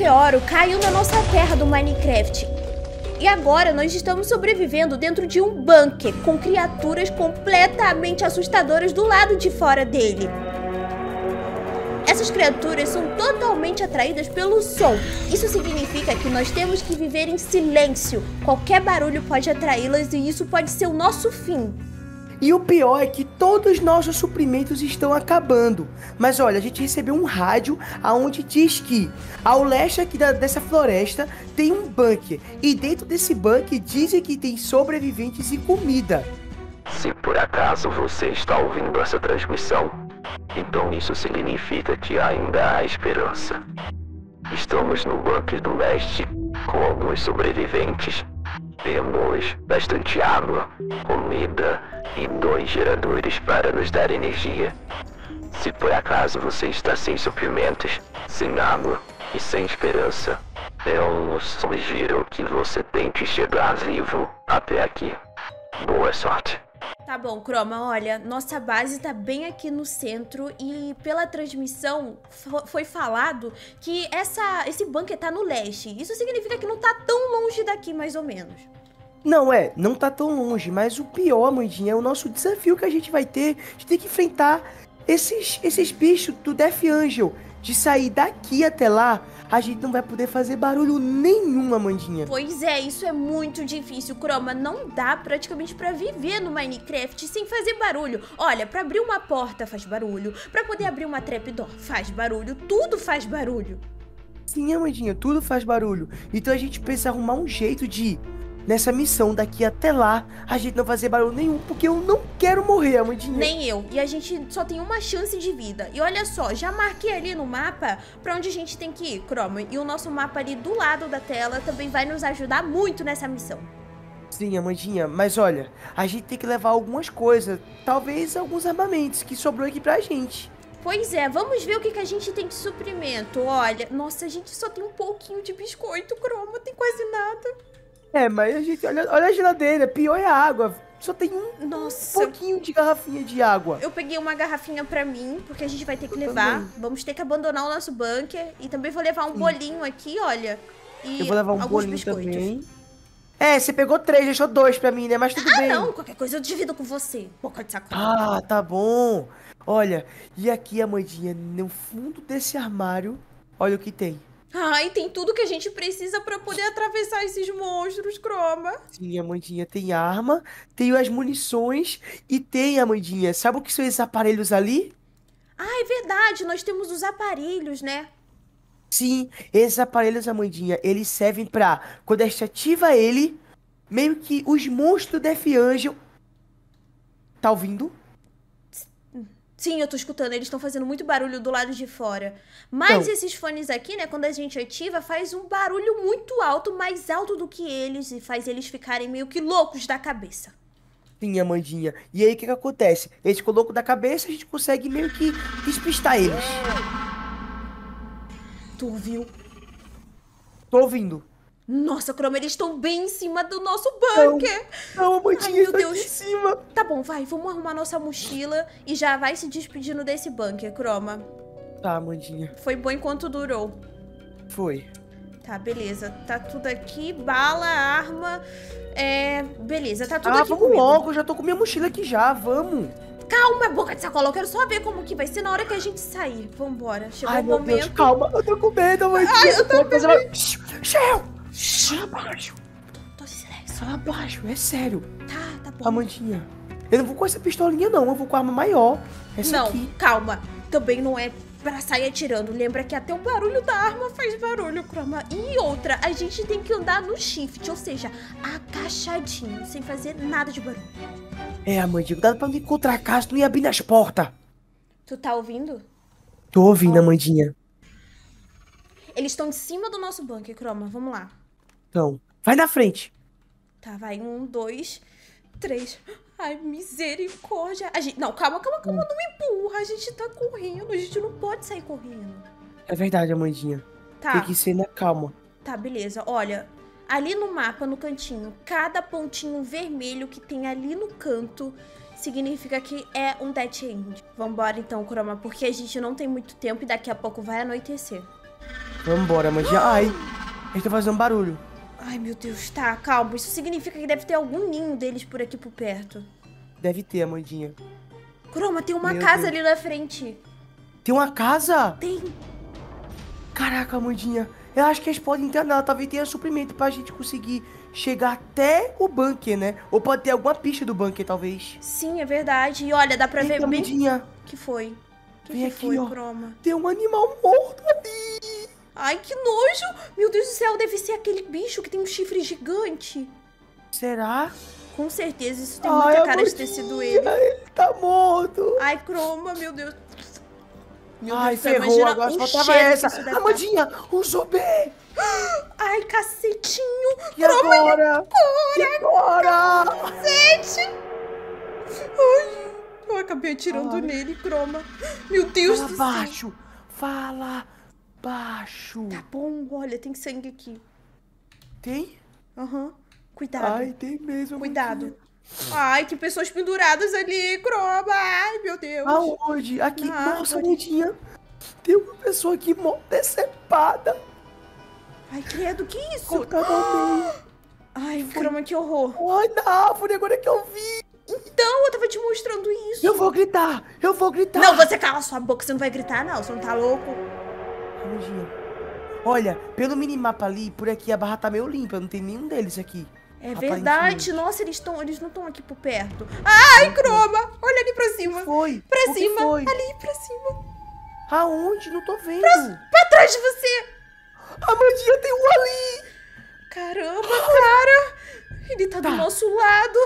meteoro caiu na nossa terra do Minecraft. E agora nós estamos sobrevivendo dentro de um bunker com criaturas completamente assustadoras do lado de fora dele. Essas criaturas são totalmente atraídas pelo som. Isso significa que nós temos que viver em silêncio. Qualquer barulho pode atraí-las e isso pode ser o nosso fim. E o pior é que todos os nossos suprimentos estão acabando. Mas olha, a gente recebeu um rádio aonde diz que ao leste aqui da, dessa floresta tem um bunker. E dentro desse bunker dizem que tem sobreviventes e comida. Se por acaso você está ouvindo essa transmissão, então isso significa que ainda há esperança. Estamos no bunker do leste com alguns sobreviventes. Temos bastante água, comida e dois geradores para nos dar energia. Se por acaso você está sem suprimentos, sem água e sem esperança, eu sugiro que você tente chegar vivo até aqui. Boa sorte. Tá bom, Croma, olha, nossa base tá bem aqui no centro e pela transmissão foi falado que essa, esse bunker tá no leste. Isso significa que não tá tão longe daqui, mais ou menos. Não, é, não tá tão longe, mas o pior, Mandinha, é o nosso desafio que a gente vai ter de ter que enfrentar esses, esses bichos do Death Angel. De sair daqui até lá, a gente não vai poder fazer barulho nenhum, Amandinha. Pois é, isso é muito difícil, Croma. Não dá praticamente para viver no Minecraft sem fazer barulho. Olha, para abrir uma porta faz barulho, para poder abrir uma trapdoor faz barulho, tudo faz barulho. Sim, Amandinha, tudo faz barulho. Então a gente precisa arrumar um jeito de nessa missão daqui até lá, a gente não fazer barulho nenhum, porque eu não quero morrer, Amandinha. Nem eu. E a gente só tem uma chance de vida. E olha só, já marquei ali no mapa pra onde a gente tem que ir, Chroma. E o nosso mapa ali do lado da tela também vai nos ajudar muito nessa missão. Sim, Amandinha, mas olha, a gente tem que levar algumas coisas, talvez alguns armamentos que sobrou aqui pra gente. Pois é, vamos ver o que, que a gente tem de suprimento. Olha, nossa, a gente só tem um pouquinho de biscoito, Croma, tem quase nada. É, mas a gente, olha, olha a geladeira, pior é a água. Só tem um, Nossa. um pouquinho de garrafinha de água. Eu peguei uma garrafinha pra mim, porque a gente vai ter que Eu levar. Também. Vamos ter que abandonar o nosso bunker. E também vou levar um Sim. bolinho aqui, olha. E Eu vou levar um bolinho biscoitos. também. É, você pegou três, deixou dois pra mim, né? Mas tudo ah, bem. Ah, não, qualquer coisa eu divido com você. Boca de saco. Ah, tá bom. Olha, e aqui, Amandinha, no fundo desse armário, olha o que tem. Ai, tem tudo que a gente precisa para poder atravessar esses monstros, Croma. Sim, Amandinha, tem arma, tem as munições e tem, Amandinha, sabe o que são esses aparelhos ali? Ah, é verdade, nós temos os aparelhos, né? Sim, esses aparelhos, Amandinha, eles servem pra, quando a gente ativa ele, meio que os monstros do Death Angel... Tá ouvindo? Sim, eu tô escutando, eles estão fazendo muito barulho do lado de fora. Mas então, esses fones aqui, né, quando a gente ativa, faz um barulho muito alto, mais alto do que eles, e faz eles ficarem meio que loucos da cabeça. Sim, Amandinha. E aí o que, que acontece? Eles ficam loucos da cabeça, a gente consegue meio que despistar eles. Tu ouviu? Tô ouvindo. Nossa, Chroma, eles estão bem em cima do nosso bunker. Não, não a Amandinha está Deus. em cima. Tá bom, vai, vamos arrumar nossa mochila e já vai se despedindo desse bunker, Chroma. Tá, Amandinha. Foi bom enquanto durou. Foi. Tá, beleza. Tá tudo aqui, bala, arma. É, beleza, tá tudo ah, aqui vamos comigo. logo, já tô com minha mochila aqui já, vamos. Calma, boca de sacola, eu quero só ver como que vai ser na hora que a gente sair. Vambora, chegou Ai, o momento. Deus, calma, eu tô com medo, Amandinha. Ai, eu tô com medo. Shell! Fala baixo. Tô, silêncio. Fala baixo, é sério. Tá, tá bom. Amandinha, eu não vou com essa pistolinha não, eu vou com a arma maior. Essa não, aqui. calma. Também não é pra sair atirando. Lembra que até o barulho da arma faz barulho, Chroma. E outra, a gente tem que andar no shift, ou seja, agachadinho, sem fazer nada de barulho. É, Amandinha, cuidado pra não encontrar a casa, tu não ia abrir as portas. Tu tá ouvindo? Tô ouvindo, oh. Amandinha. Eles estão em cima do nosso bunker, Chroma. Vamos lá. Então, vai na frente. Tá, vai. Um, dois, três. Ai, misericórdia. A gente... Não, calma, calma, calma. Não empurra. A gente tá correndo. A gente não pode sair correndo. É verdade, Amandinha. Tá. Tem que ser na calma. Tá, beleza. Olha, ali no mapa, no cantinho, cada pontinho vermelho que tem ali no canto significa que é um dead end. Vambora então, Chroma, porque a gente não tem muito tempo e daqui a pouco vai anoitecer. Vambora, Amandinha. Ai, eles estão fazendo barulho. Ai, meu Deus, tá, calma. Isso significa que deve ter algum ninho deles por aqui por perto. Deve ter, Amandinha. Croma, tem uma Meu casa Deus. ali na frente. Tem uma casa? Tem. Caraca, Amandinha. Eu acho que eles podem entrar nela. Talvez tenha suprimento pra gente conseguir chegar até o bunker, né? Ou pode ter alguma pista do bunker, talvez. Sim, é verdade. E olha, dá pra ver Eita, bem. Amandinha. O que foi? O que, Vem que aqui, foi, ó. Croma? Tem um animal morto ali. Ai, que nojo! Meu Deus do céu, deve ser aquele bicho que tem um chifre gigante. Será? Com certeza, isso tem Ai, muita cara de ter sido ele. Ele tá morto. Ai, Croma, meu Deus. Meu Ai, Deus ferrou. Agora o só faltava que essa. Amandinha, um zumbi. Ai, cacetinho! E agora? E agora? Cacete! Ai, eu acabei atirando Ai. nele, Croma. Meu Deus Fala do céu. baixo. Fala baixo. Tá bom, olha, tem sangue aqui. Tem? Aham. Cuidado. Ai, tem mesmo. Cuidado. Amandinha. Ai, tem pessoas penduradas ali, Croma. Ai, meu Deus. Aonde? Aqui. Na Nossa, árvore. Tem uma pessoa aqui decepada. Ai, credo, que isso? Cortada. Ai, Croma, que horror. Ai, na árvore, agora que eu vi. Então, eu tava te mostrando isso. Eu vou gritar. Eu vou gritar. Não, você cala sua boca, você não vai gritar, não. Você não tá louco? Amandinha. Olha, pelo minimapa ali, por aqui a barra tá meio limpa. Não tem nenhum deles aqui. É verdade. Nossa, eles, tão, eles não estão aqui por perto. Ai, Croma, olha ali pra cima. foi? Pra O cima, foi? ali pra cima. Aonde? Não tô vendo. Pra trás de você. Amandinha, tem um ali. Caramba, cara. Ele tá, Tá. do nosso lado.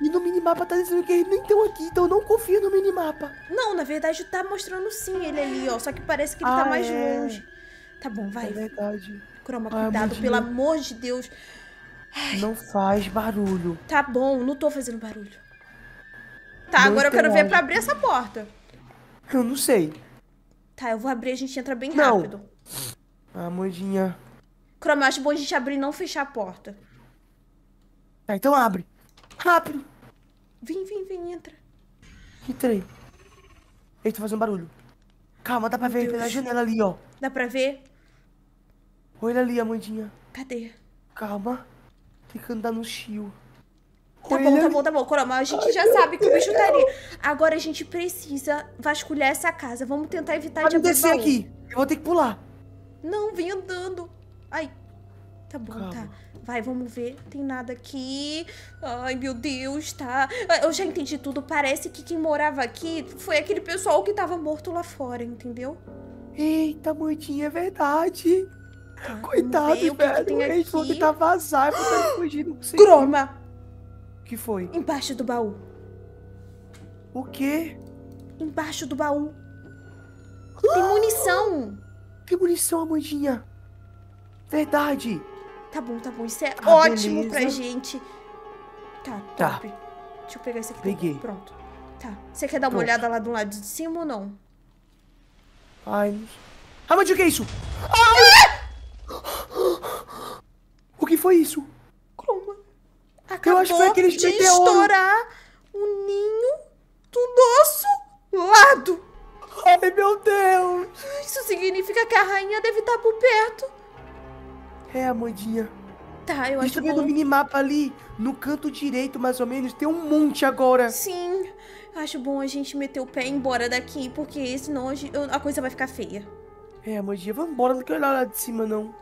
E no minimapa tá dizendo que eles nem estão aqui, então eu não confio no minimapa. Não, na verdade tá mostrando sim ele ali, ó. Só que parece que ele tá Ah, mais é. longe. Tá bom, É vai. verdade. Croma, Ai, cuidado, pelo amor de Deus. Não faz barulho. Tá bom, não tô fazendo barulho. Tá, Não agora eu quero ver pra abrir essa porta. Eu não sei. Tá, eu vou abrir, a gente entra bem Não. rápido. Amandinha. Croma, eu acho bom a gente abrir e não fechar a porta. Tá, então abre. Rápido. Vem, vem, vem, entra. Entrei. Eita, tá fazendo barulho. Calma, dá pra ver Deus. pela janela ali, ó. Dá pra ver? Olha ali, Amandinha. Cadê? Calma. Tem que andar no chio. Tá Olha bom, tá ali. bom, tá bom. Croma, a gente já sabe que o bicho tá ali. Agora a gente precisa vasculhar essa casa. Vamos tentar evitar de Pode abrir o descer baú. aqui. Eu vou ter que pular. Não, vem andando. Ai. Tá bom, Calma. tá. Vai, vamos ver. Tem nada aqui. Ai, meu Deus, tá. Ah, Eu já entendi tudo. Parece que quem morava aqui foi aquele pessoal que tava morto lá fora, entendeu? Eita, Amandinha, é verdade. Tá, Coitados, ver o que que velho. vou fugir, não sei. Croma! O que foi? Embaixo do baú. O quê? Embaixo do baú. Tem munição. Tem munição, Amandinha. Verdade. Tá bom, tá bom. Isso é Ah, ótimo beleza. pra gente. Tá, Tá. top. Deixa eu pegar esse aqui. Peguei. Pronto. Tá. Você quer dar uma Pronto. olhada lá do lado de cima ou não? Ai, não... Amandinha, o que é isso? Ai! O que foi isso? Croma. Acabou Eu acho que foi aqueles de estourar o ninho do nosso lado. Ai, meu Deus. Isso significa que a rainha deve estar por perto. É, Amandinha. Tá, eu acho eu ver no bom. minimapa ali, no canto direito, mais ou menos, tem um monte agora. Sim, acho bom a gente meter o pé e ir embora daqui, porque senão a coisa vai ficar feia. É, Amandinha, vambora, não quero olhar lá de cima, não.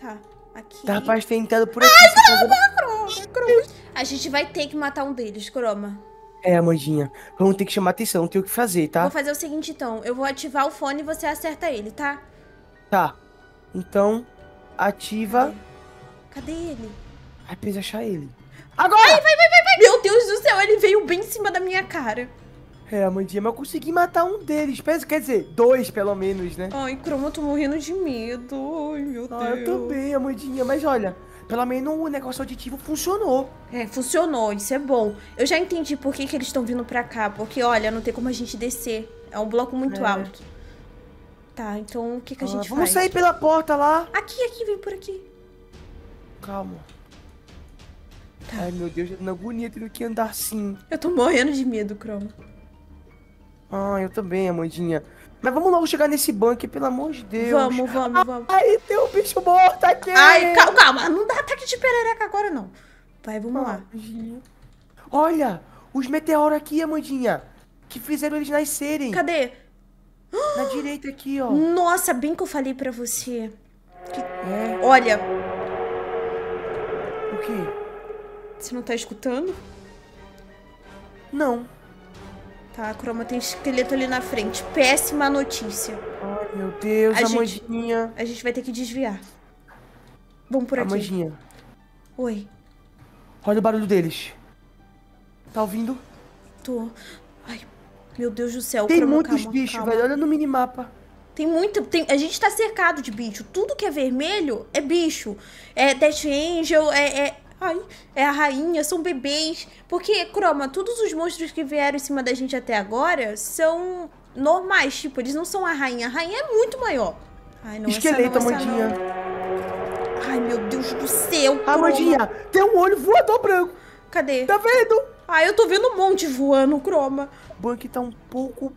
Tá, aqui. Tá, rapaz, tem entrado por aqui. tá vendo? Croma, croma. A gente vai ter que matar um deles, Croma. É, Amandinha, vamos ter que chamar atenção, não tem o que fazer, tá? Vou fazer o seguinte então, eu vou ativar o fone e você acerta ele, tá? Tá. Então, ativa. Cadê ele? Ai, precisa achar ele. Agora! Vai, vai, vai, vai! Meu Deus do céu, ele veio bem em cima da minha cara. É, Amandinha, mas eu consegui matar um deles. Quer dizer, dois pelo menos, né? Ai, Croma, eu tô morrendo de medo. Ai, meu Deus. Ah, eu também, Amandinha, mas olha, pelo menos o negócio auditivo funcionou. É, funcionou, isso é bom. Eu já entendi por que, que eles estão vindo pra cá. Porque, olha, não tem como a gente descer. É um bloco muito É. alto. Tá, então o que, que a Ah, gente vamos faz? sair pela porta lá. Aqui, aqui, vem por aqui. Calma. Tá. Ai, meu Deus, na agonia tendo que andar assim. Eu tô morrendo de medo, Croma. Ah, eu também, Amandinha. Mas vamos logo chegar nesse bunker, pelo amor de Deus. Vamos, vamos, vamos. Ai, tem um bicho morto aqui. Ai, calma, calma. Não dá ataque de perereca agora, não. Vai, vamos lá. Olha, os meteoros aqui, Amandinha. Que fizeram eles nascerem. Cadê? Na direita aqui, ó. Nossa, bem que eu falei pra você. Que- É, Olha, o quê? você não tá escutando? Não. Tá, Croma, tem esqueleto ali na frente. Péssima notícia. Ai, meu Deus, A gente- Amandinha. A gente vai ter que desviar. Vamos por aqui. Amandinha, Oi, olha o barulho deles. Tá ouvindo? tô. Meu Deus do céu. Tem muitos calma, bichos, calma. velho. Olha no minimapa. Tem muito. Tem, a gente tá cercado de bicho. Tudo que é vermelho é bicho. É Death Angel, é. é ai, é a rainha, são bebês. Porque, Croma, todos os monstros que vieram em cima da gente até agora são normais. Tipo, eles não são a rainha. A rainha é muito maior. Ai, não, essa Esqueleto, não, essa Amandinha. Ai, meu Deus do céu. Croma. Amandinha, tem um olho voador branco. Cadê? Tá vendo? Ai, eu tô vendo um monte voando, Croma. O bunker tá um pouco...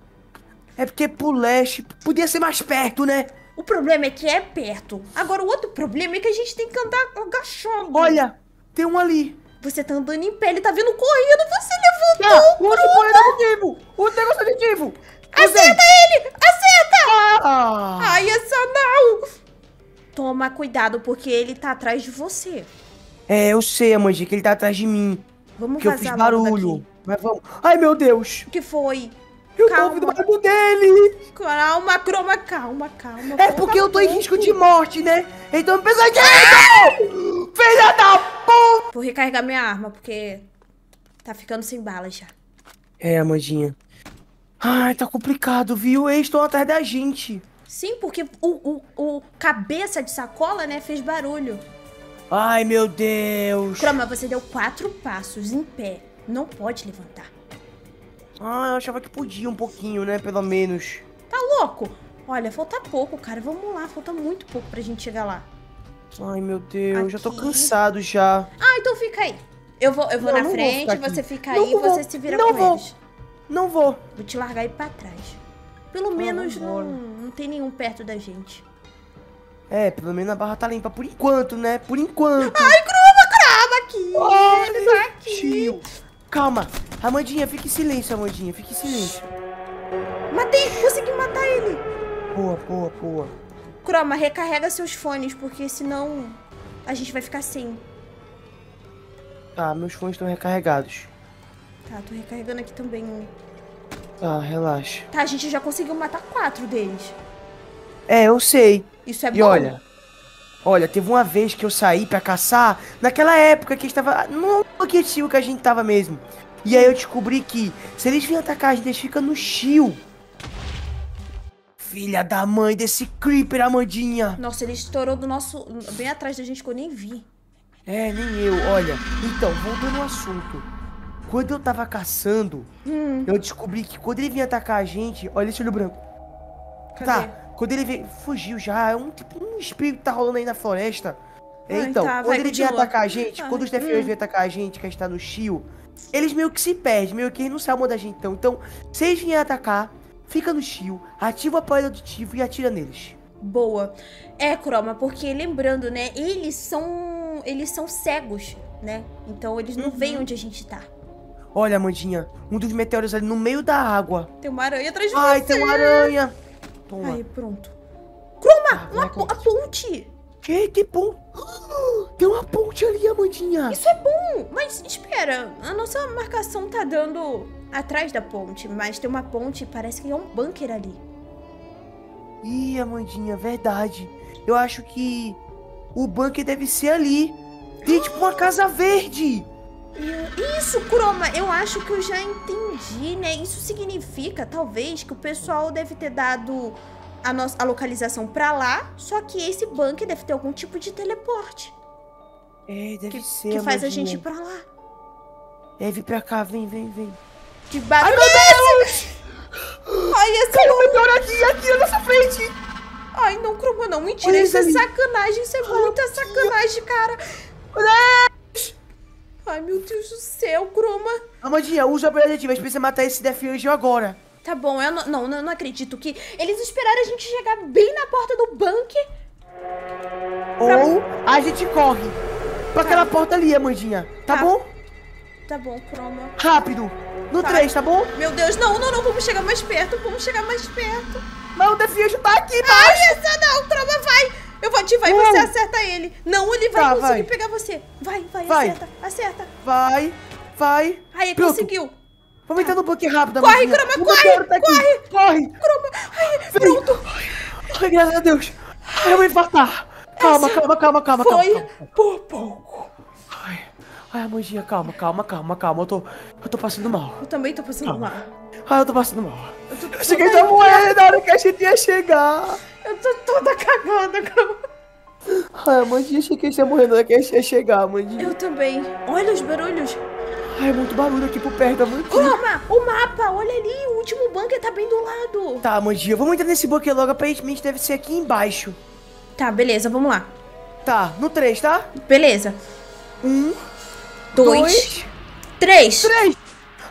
É porque pro leste podia ser mais perto, né? O problema é que é perto. Agora, o outro problema é que a gente tem que andar agachado. Olha, tem um ali. Você tá andando em pé, ele tá vindo correndo, você Ah, levantou! o outro foi aditivo. O negócio aditivo. Acerta ele! Acerta! Ah, Ai, essa não! Toma cuidado, porque ele tá atrás de você. é, eu sei, Amandinha, que ele tá atrás de mim. Vamos Que eu fiz barulho. Mas vamos. Ai, meu Deus. O que foi? Eu Calma. tô ouvindo o barulho dele. Calma, croma, calma, calma. É porque eu tô em risco de morte, né? Então eu penso aqui. Filha da puta. Vou recarregar minha arma, porque tá ficando sem balas já. É, Amandinha. Ai, tá complicado, viu? Eles estão atrás da gente. Sim, porque o, o, o cabeça de sacola, né, fez barulho. Ai, meu Deus. Croma, você deu quatro passos em pé. Não pode levantar. Ah, eu achava que podia um pouquinho, né? Pelo menos. Tá louco? Olha, falta pouco, cara. Vamos lá, falta muito pouco pra gente chegar lá. Ai, meu Deus. Já tô Aqui. cansado já. Ah, então fica aí. Eu vou, eu vou Não, na não vou frente, aqui. você fica Não aí vou, você se vira não com vou. eles. Não vou. Vou te largar aí pra trás. Pelo menos não, não tem nenhum perto da gente. É, pelo menos a barra tá limpa. Por enquanto, né? Por enquanto. Ai, croma, crava aqui! Olha, aqui! tio. Calma. Amandinha, fique em silêncio, Amandinha. Fique em silêncio. Matei! Consegui matar ele! Boa, boa, boa. Croma, recarrega seus fones, porque senão a gente vai ficar sem. Tá, meus fones estão recarregados. Tá, tô recarregando aqui também um. Tá, relaxa. Tá, a gente já conseguiu matar quatro deles. É, eu sei. Isso é E bom. olha, olha, teve uma vez que eu saí pra caçar, naquela época que estava no objetivo que a gente tava mesmo. E aí eu descobri que se eles virem atacar a gente, eles ficam no shield. Filha da mãe desse creeper, Amandinha. Nossa, ele estourou do nosso. bem atrás da gente que eu nem vi. É, nem eu, olha. Então, voltando ao assunto. Quando eu tava caçando, Hum, eu descobri que quando ele vinha atacar a gente, olha esse olho branco. cadê? Tá, quando ele veio, fugiu já, é um tipo um espírito que tá rolando aí na floresta. Ah, então, tá, quando ele continua. atacar a gente, Ah, quando os defiões hum. vêm atacar a gente, que a gente tá no Shio, eles meio que se perdem, meio que eles não sabem da gente então. Então, se eles vierem atacar, fica no Shio, ativa o aparelho auditivo e atira neles. Boa. É, Croma, porque lembrando, né? Eles são. Eles são cegos, né? Então eles não Uhum. veem onde a gente tá. Olha, Amandinha, um dos meteoros ali no meio da água. Tem uma aranha atrás de Ai, você. tem uma aranha. Toma. Aí, pronto. Croma! Ah, uma vai, po- a ponte! Que, que ponte? Tem uma ponte ali, Amandinha. Isso é bom! Mas espera, a nossa marcação tá dando atrás da ponte, mas tem uma ponte, parece que é um bunker ali. Ih, Amandinha, verdade. Eu acho que o bunker deve ser ali. Tem tipo uma casa verde. Isso, Croma, eu acho que eu já entendi, né? Isso significa, talvez, que o pessoal deve ter dado a, nossa, a localização pra lá, só que esse bunker deve ter algum tipo de teleporte É, deve que, ser, que faz a gente ir pra lá. É, vem pra cá, vem, vem, vem. Que barulho é esse? Ai, essa não... meteoro aqui, aqui na nossa frente. Ai, não, Croma, não. Mentira, Olha isso é sacanagem. Isso é muita sacanagem, cara. Ai, meu Deus do céu, Croma. Amandinha, usa o aparelho aditivo. A gente precisa matar esse Death Angel agora. Tá bom, eu não, não, não, não acredito que eles esperaram a gente chegar bem na porta do bunker. Ou a gente corre pra aquela porta ali, Amandinha. Tá, Tá. bom? Tá bom, Croma. Rápido. No Tá. 3, tá bom? Meu Deus, não, não, não, vamos chegar mais perto, vamos chegar mais perto. Mas o defijo tá aqui, Ai, baixo. essa não, Croma, vai! Eu vou ativar e você acerta ele. Não, ele vai Tá, conseguir vai. pegar você. Vai, vai, Vai. acerta, acerta. Vai, vai. Aí, Pronto. conseguiu. Vamos entrar no bunker rápido, Corre. Croma, corre, meteoro tá corre. Corre. Croma, ai, pronto. Ai, graças a Deus. Ai, eu vou infartar. Calma, Essa calma, calma, calma, calma. Foi calma. por pouco. Ai, ai, Amandinha, calma, calma, calma, calma. Eu tô, eu tô passando mal. Eu também tô passando Calma. mal. Ai, eu tô passando mal. Eu tô, Eu cheguei a morrer na hora que a gente ia chegar. eu tô toda cagada, Croma. Ai, Amandinha, achei que ia morrer na hora que a gente ia chegar, Amandinha. Eu também. Olha os barulhos. Ai, muito barulho aqui por perto, Amandinha. Croma, o mapa, olha ali, o último bunker tá bem do lado. Tá, Amandinha, vamos entrar nesse bunker logo. Aparentemente deve ser aqui embaixo. Tá, beleza, vamos lá. Tá, no 3, tá? Beleza. Um, Dois, dois, três. três.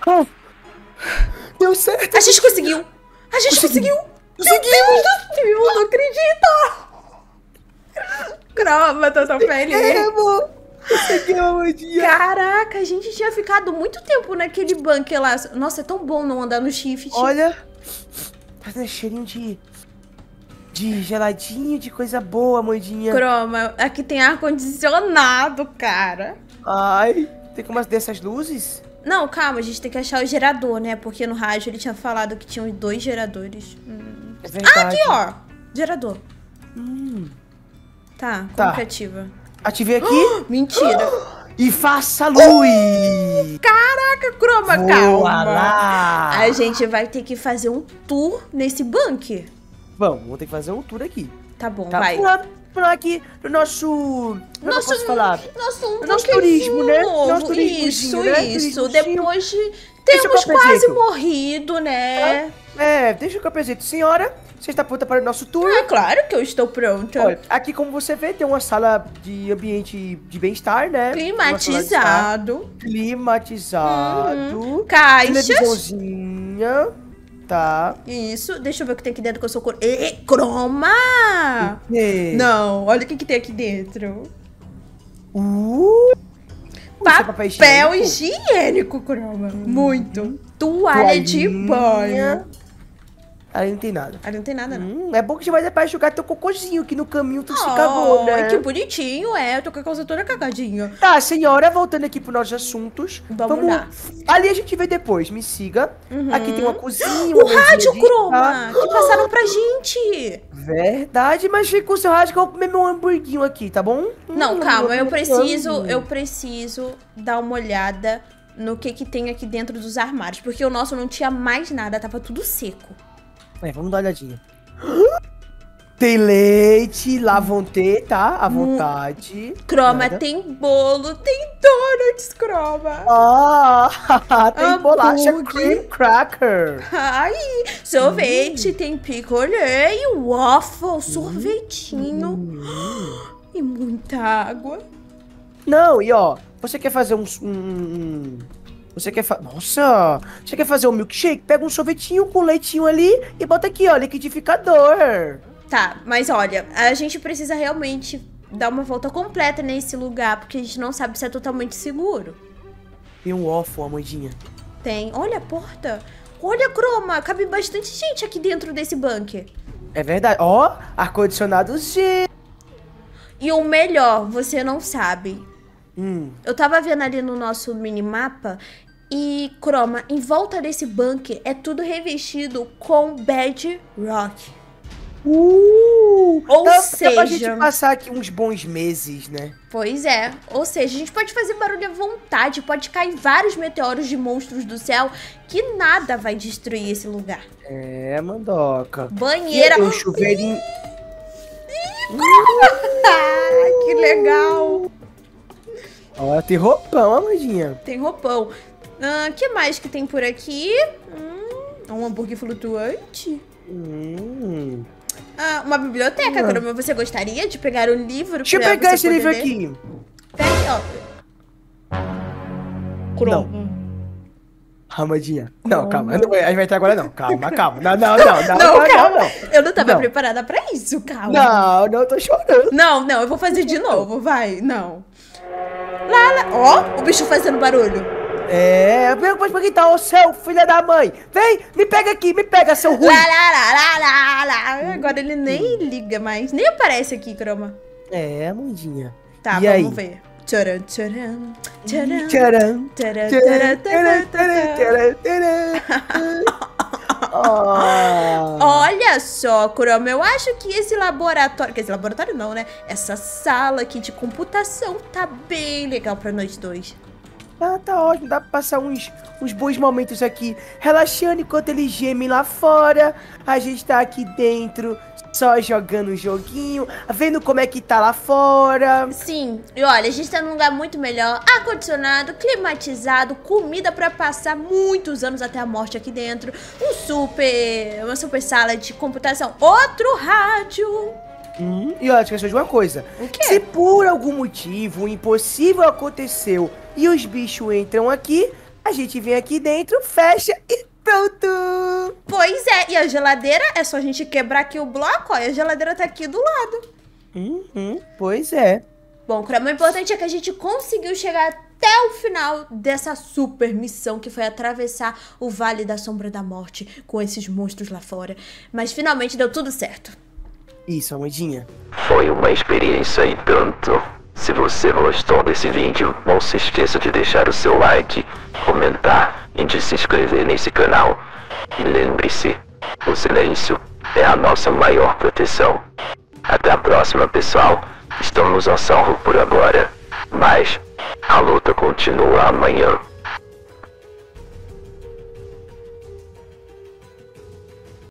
Ah, deu certo. A gente conseguiu. A gente conseguiu. Conseguimos. Meu Deus do céu, não acredito. Croma, tô tão feliz. Conseguimos. Conseguimos, Amandinha. Caraca, a gente tinha ficado muito tempo naquele bunker lá. Nossa, é tão bom não andar no shift. Olha. Tá cheirinho de... De geladinho, de coisa boa, Amandinha. Croma, aqui tem ar-condicionado, cara. Ai, tem como acender essas luzes? Não, calma, a gente tem que achar o gerador, né? Porque no rádio ele tinha falado que tinham dois geradores. Hum. Verdade. Aqui, ó. Gerador. Hum. Tá, como Tá. que ativa? Ativei aqui Mentira. e faça luz. Caraca, Croma, Voa calma. lá. A gente vai ter que fazer um tour nesse bunker. Vamos, vou ter que fazer um tour aqui. Tá bom, Tá? vai. Por lá aqui, no nosso... Nosso- posso falar? Um Nosso bunker turismo, né? Nosso turismozinho, Isso, né? isso. Depois de termos quase morrido, né? É, deixa que eu apresente. Senhora, você está pronta para o nosso tour? É claro que eu estou pronta. Olha, aqui como você vê, tem uma sala de ambiente de bem-estar, né? Climatizado. Climatizado. Caixas. Televisãozinha. Tá. Isso. Deixa eu ver o que tem aqui dentro que eu sou cor. E, croma! É. Não, olha o que, que tem aqui dentro. Uh, papel Papel higiênico? higiênico, croma. Muito. Toalha de banho. Aí não tem nada. Ali não tem nada, não. Hum, é bom que vai dar pra jogar teu cocôzinho que no caminho tu se cagou, né? Ai, que bonitinho, é. Eu tô com a calça toda cagadinha. Tá, senhora, voltando aqui pros nossos assuntos. Vamos lá. Ali a gente vê depois, me siga. Uhum. Aqui tem uma cozinha. O uma rádio, Croma, que passaram pra gente. Verdade, mas fica com o seu rádio que eu vou comer meu hamburguinho aqui, tá bom? Não, Hum, calma, eu preciso, hamburguinho. eu preciso dar uma olhada no que que tem aqui dentro dos armários, porque o nosso não tinha mais nada, tava tudo seco. É, vamos dar uma olhadinha. Tem leite, lá vão ter, tá? À Hum. vontade. Croma, Nada. tem bolo, tem donuts, Croma. Ah, tem bolacha cream cracker. Ai, Hum. sorvete, tem picolé e waffle, sorvetinho Hum. e muita água. Não, e ó, você quer fazer um- um- você quer fazer... Nossa! Você quer fazer um milkshake? Pega um sorvetinho com leitinho ali e bota aqui, ó, liquidificador. Tá, mas olha, a gente precisa realmente dar uma volta completa nesse lugar, porque a gente não sabe se é totalmente seguro. Tem um waffle, Amandinha. Tem. Olha a porta. Olha a croma. Cabe bastante gente aqui dentro desse bunker. É verdade. Ó, ar-condicionado G. E o melhor, você não sabe. Hum, Eu tava vendo ali no nosso minimapa e, croma, em volta desse bunker é tudo revestido com bad rock. Uh! Ou dá, dá pra seja- gente passar aqui uns bons meses, né? Pois é. Ou seja, a gente pode fazer barulho à vontade, pode cair vários meteoros de monstros do céu que nada vai destruir esse lugar. É, mandoca. Banheira. E o chuveirinho. Ah, que legal. Ó, tem roupão, Amandinha. Tem roupão. O que mais que tem por aqui? Hum, um hambúrguer flutuante. Hum. Ah, uma biblioteca, Croma. Você gostaria de pegar um livro Deixa eu pegar você esse livro ler? aqui. Pega, ó. Croma. Amandinha. Não, calma. Não, a gente vai entrar agora não. Calma, calma. Não, não, não. Não, Não, não, calma. não. Eu não tava Não. preparada pra isso, calma. Não, não, eu tô chorando. Não, não, eu vou fazer de novo, vai, não. Lá, lá. Ó, o bicho fazendo barulho. É, vem depois pra tá, ô seu filho da mãe. Vem, me pega aqui, me pega, seu ruim. Lá, lá, lá. Agora ele nem liga mais, nem aparece aqui, Croma. É, Amandinha. Tá, E vamos aí? ver. Tcharam, tcharam, tcharam, Tcharam. tcharam, Tcharam, tcharam, tcharam. Oh. Olha só, Croma, eu acho que esse laboratório, quer dizer, laboratório não, né? Essa sala aqui de computação tá bem legal pra nós dois. Ah, tá ótimo, dá pra passar uns, uns bons momentos aqui, relaxando enquanto eles gemem lá fora. A gente tá aqui dentro, só jogando um joguinho, vendo como é que tá lá fora. Sim, e olha, a gente tá num lugar muito melhor, ar-condicionado, climatizado, comida pra passar muitos anos até a morte aqui dentro, um super, uma super sala de computação, outro rádio. Hum, e olha, esqueceu de uma coisa. Se por algum motivo o impossível aconteceu e os bichos entram aqui, a gente vem aqui dentro, fecha e pronto. Pois é, e a geladeira é só a gente quebrar aqui o bloco, ó, e a geladeira tá aqui do lado. Uhum, pois é. Bom, o importante é que a gente conseguiu chegar até o final dessa super missão que foi atravessar o Vale da Sombra da Morte com esses monstros lá fora. Mas finalmente deu tudo certo. Isso, Amandinha. Foi uma experiência e tanto. Se você gostou desse vídeo, não se esqueça de deixar o seu like, comentar e de se inscrever nesse canal. E lembre-se, o silêncio é a nossa maior proteção. Até a próxima, pessoal. Estamos a salvo por agora, mas a luta continua amanhã.